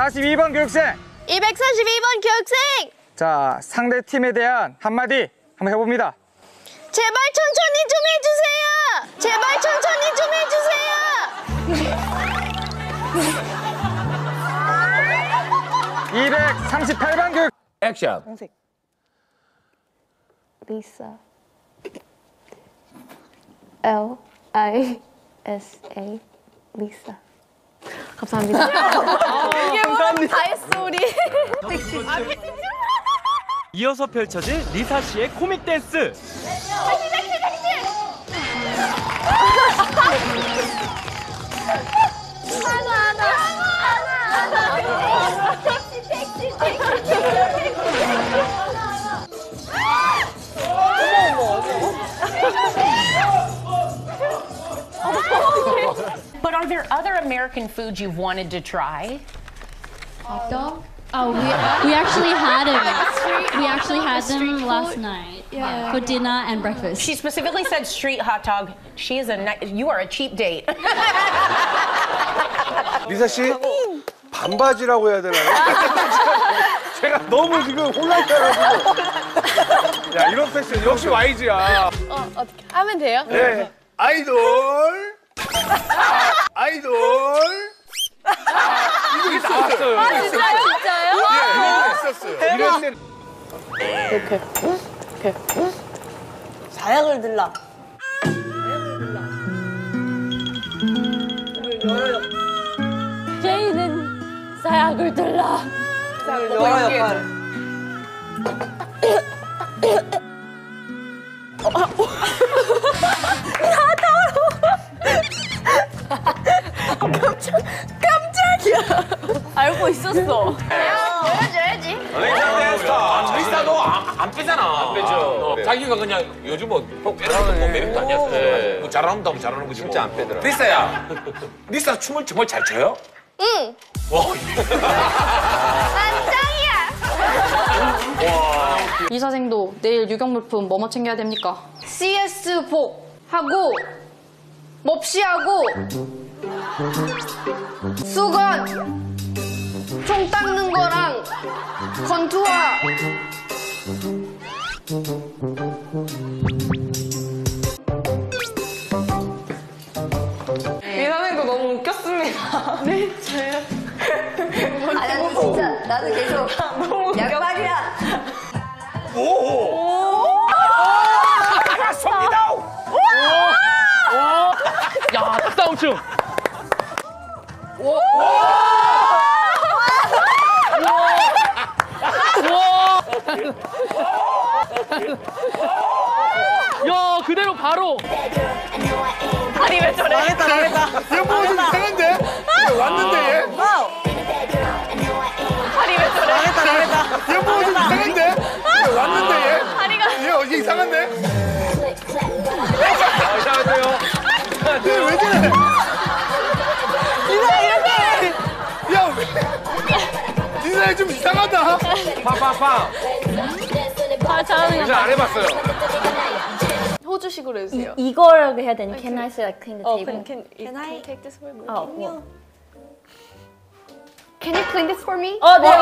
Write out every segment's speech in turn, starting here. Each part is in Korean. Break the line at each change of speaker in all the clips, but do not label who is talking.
242번 교육생.
242번 교육생!
자, 상대 팀에 대한 한마디 한번 해봅니다.
제발 천천히 좀 해주세요! 제발 천천히 좀 해주세요!
238번 교육.
액션.
Lisa. L I S A. Lisa. 감사합니다. 이게 뭐야? 다 했어 우리.
이어서 펼쳐질 리사 씨의 코믹 댄스.
But American foods you've wanted to try?
Oh, we, we actually had them. We actually had them last night for dinner and breakfast.
She specifically said street hot dog. She is a ni- you are a cheap date.
리사 씨 반바지라고 해야 되나요? 제가 너무 지금 혼란해가지고. 야 이런 패션 역시 YG야.
어 어떻게 하면 돼요?
네. 아이돌. 아이돌.
이렇게. 이렇게.
사약을 들라.
제이는 사약을 들라.
여러 역할.
알고 있었어. 보여줘야지.
리사 리사 너안 빼잖아. 안 빼죠. 자기가 그냥 요즘 뭐폭 빼라는 거 매력도 아니야. 뭐 잘하는 다고 잘하는 거지. 진짜 안 빼더라. 리사야, 리사 춤을 정말 잘 춰요?
응.
와,
짱이야.
이사생도 내일 유격 물품 뭐뭐 챙겨야 됩니까? CS 복 하고 몹시 하고 수건 총 닦는 거랑 건투와 이사생도 너무 웃겼습니다. 네, 저요.
아니 진짜 나는 계속 양말이야.
야, 닭싸움춤. 야, 그대로 바로.
아니 왜 저래?
잘했다 잘했다.
얘좀 이상한데? 얘 왔는데 얘?
아니 왜 저래?
잘했다 잘했다.
얘좀 이상한데? 얘 왔는데 얘?
다리가
얘 어디 이상한데?
아.
얘왜 저래?
이렇게.
야 왜? 리사야 좀 이상하다.
팡팡팡.
아 잘하는
리사 안 해봤어요.
호주식으로 해주세요.
이걸 해야 되는 Can I say like clean the
어,
table?
can, can,
Can I-
take this for me?
어, 뭐.
Can you clean this for me?
어, 네.
어!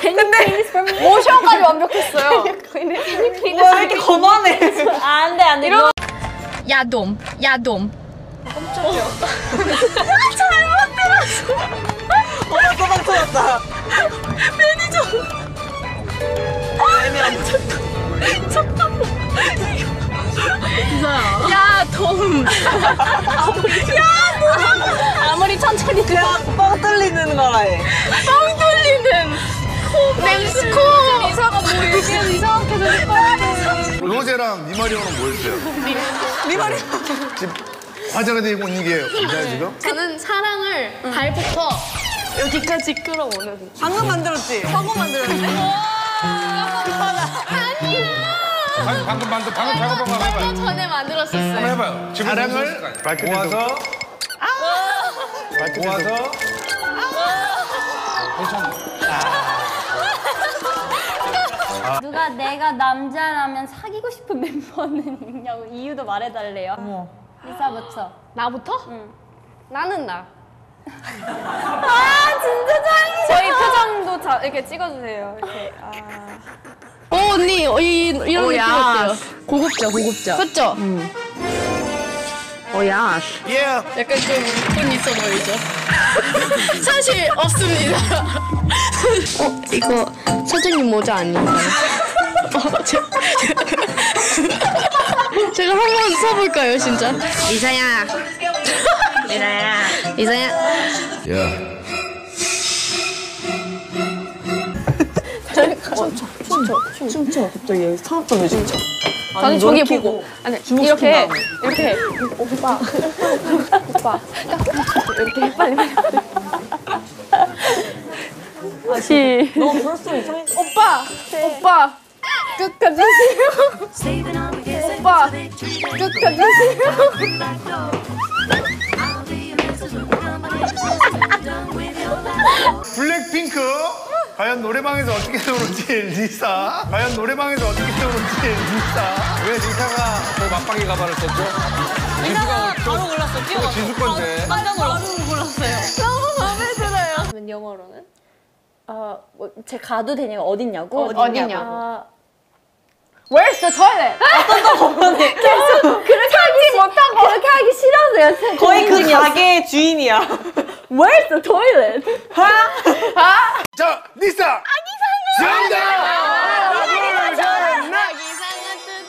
Can you clean this for me?
모션까지 완벽했어요. Can you clean this
와
for
왜 이렇게
me?
거만해.
안 돼, 안 돼. 이런
야돔 야돔
어 또박 터졌다.
야돔 아무리 천천히
그냥 뻥 뚫리는 거라 해.
뻥 뚫리는 멕시코 이사가 뭐 이렇게 이상하게 될 거야
로제랑 니마리오는 뭐였어요? 지금 화제가 되고 있는 게 뭔가요 지금?
저는 사랑을 발부터 여기까지 끌어오는
방금 만들었지.
사고 만들었는데?
방금 방금 방금 방금 작업 한번 해봐요.
또 전에 만들었었어요.
한번 해봐요. 지금
사랑을 모아서 모아서
누가 내가 남자라면 사귀고 싶은 멤버는 있냐고 이유도 말해달래요. 리사부터.
나부터? 나는 나.
아 진짜 짱이야. 저희 표정도 자, 이렇게 찍어주세요. 이렇게. 아. 어 언니 어, 이 이런 느낌 어때요?
고급져, 고급져.
그렇죠?
오야.
약간 좀 돈 있어 보이죠? 사실 없습니다. 어 이거 사장님 모자 아닌가요? 어, 제, 제가 한 번 써볼까요 진짜? 이사야.
미나야.
이사야.
갑자기 상업점 왜 진짜?
아니 저기 보고. 아니 이렇게 이렇게. 오빠. 오빠. 이렇게 빨리 빨리. 시.
너무 벌써 이상해.
오빠! 오빠! 끝까지 하세요. 오빠! 끝까지 하세요.
블랙핑크 과연 노래방에서 어떻게 부르지 리사 과연 노래방에서 어떻게 부르지 리사
왜 리사가 저 맞방이 가발을 썼죠?
리사가 바로 골랐어. 뛰어.
지수 건데.
깜짝 놀랐어.
너무 마음에 들어요 영어로는?
어, 뭐, 제 가도 되냐고 어딨냐고?
어디냐고.
Where's the toilet? 계속 그렇게 하기 못하고 그렇게 하기 싫어서요.
거의 그 가게의 주인이야.
Where's the toilet?
자 리사 정답 하나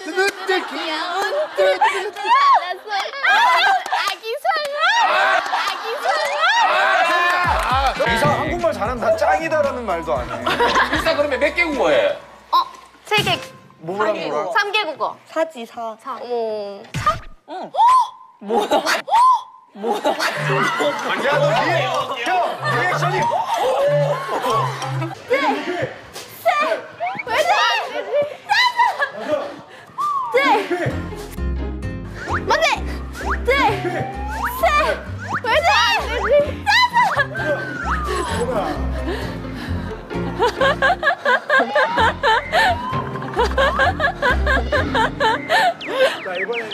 둘셋 넷
아기상어 귀여운 아기상어
리사 한국말 잘한다 짱이다라는 말도 안 해.
리사 그러면 몇 개 국어해?
어? 세개
뭐랑 뭐랑?
3개 국어
사지 사.
어머
야 너 리액 형 리액션이
되지?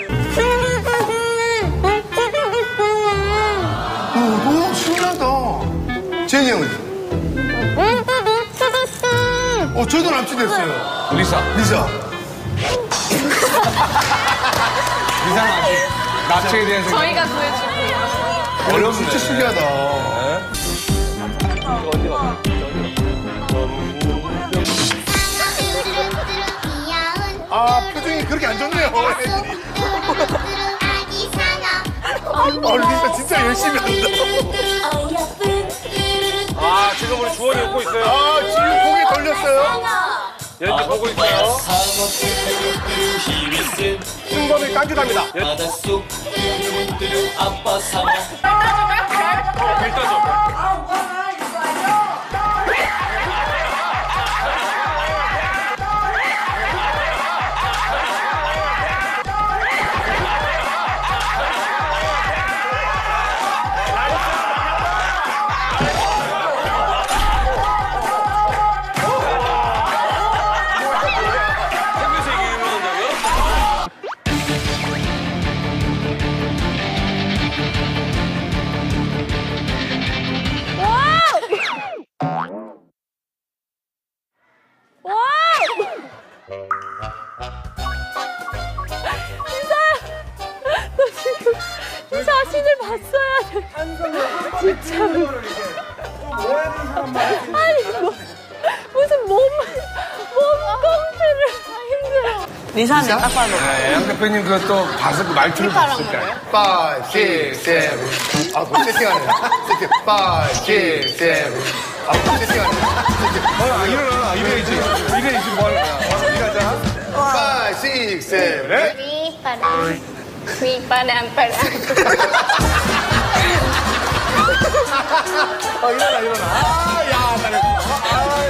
어, 어 저도 남친 됐어요
리사.
리사
리사는 아직 나체에 대해서
저희가 구해줄게요
어, 진짜 신기하다 아 표정이 그렇게 안 좋네요. 아 리사 진짜 열심히 한다
아 지금 우리 주원이 웃고 있어요. 얘들 보고 있어요. 순범이 깐죽합니다. 일단 좀.
봤어야 돼. 아니 뭐 무슨 몸, 몸 꽁트를 다 힘들어
리사는 딱 봐도.
네, 양 대표님 그또 봐서 그 말투를 봤을 때.
5, 6, 7 아, 뭐 세팅하네. 세팅. 5, 6, 7 아, 뭐 세팅하네. 세팅.
아, 일어나. 이래야지. 이래야지. 뭐 하는 거야. 일하 자.
5, 6, 7 네? 아, 일어나, 일어나. 아, 야, 잘했어. 아,